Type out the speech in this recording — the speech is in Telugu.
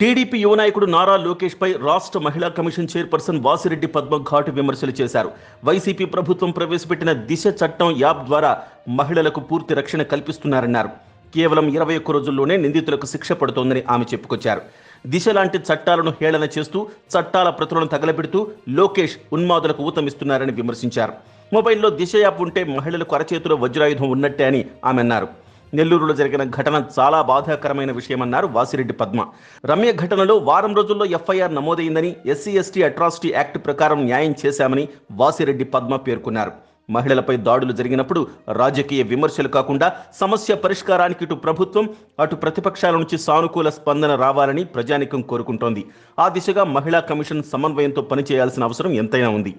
టీడీపీ యువ నాయకుడు నారా లోకేష్ పై రాష్ట్ర మహిళా కమిషన్ చైర్పర్సన్ వాసిరెడ్డి పద్మ ఘాటు విమర్శలు చేశారు. వైసీపీ ప్రభుత్వం ప్రవేశపెట్టిన దిశ చట్టం యాప్ ద్వారా మహిళలకు పూర్తి రక్షణ కల్పిస్తున్నారన్నారు. కేవలం ఇరవై ఒక్క రోజుల్లోనే నిందితులకు శిక్ష పడుతోందని ఆమె చెప్పుకొచ్చారు. దిశ లాంటి చట్టాలను హేళన చేస్తూ చట్టాల ప్రతులను తగలబెడుతూ లోకేష్ ఉన్మాదులకు ఊతమిస్తున్నారని విమర్శించారు. మొబైల్లో దిశ యాప్ ఉంటే మహిళలకు అరచేతిలో వజ్రాయుధం ఉన్నట్టే అని ఆమె అన్నారు. నెల్లూరులో జరిగిన ఘటన చాలా బాధాకరమైన విషయమన్నారు వాసిరెడ్డి పద్మ. రమ్య ఘటనలో వారం రోజుల్లో ఎఫ్ఐఆర్ నమోదైందని ఎస్సీ ఎస్టీ అట్రాసిటీ యాక్ట్ ప్రకారం న్యాయం చేశామని వాసిరెడ్డి పద్మ పేర్కొన్నారు. మహిళలపై దాడులు జరిగినప్పుడు రాజకీయ విమర్శలు కాకుండా సమస్య పరిష్కారానికి ఇటు ప్రభుత్వం అటు ప్రతిపక్షాల నుంచి సానుకూల స్పందన రావాలని ప్రజానికం కోరుకుంటోంది. ఆ దిశగా మహిళా కమిషన్ సమన్వయంతో పనిచేయాల్సిన అవసరం ఎంతైనా ఉంది.